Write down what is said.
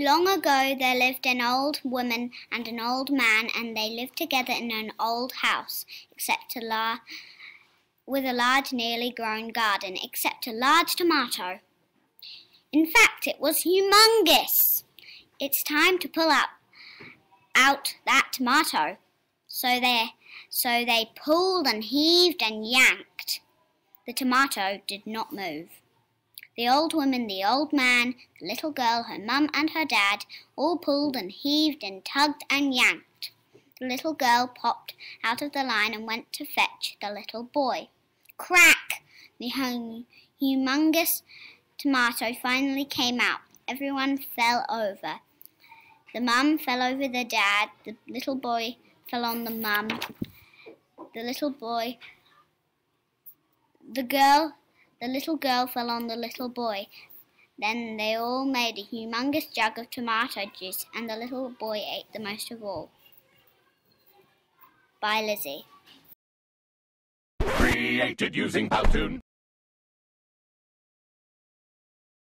Long ago there lived an old woman and an old man, and they lived together in an old house, except a la- with a large, nearly grown garden, except a large tomato. In fact, it was humongous. It's time to pull up out that tomato. So they so they pulled and heaved and yanked. The tomato did not move. The old woman, the old man, the little girl, her mum, and her dad all pulled and heaved and tugged and yanked. The little girl popped out of the line and went to fetch the little boy. Crack! The humongous tomato finally came out. Everyone fell over. The mum fell over the dad. The little boy fell on the mum. The little boy. The girl. The little girl fell on the little boy. Then they all made a humongous jug of tomato juice, and the little boy ate the most of all. By Lizzy. Created using Powtoon.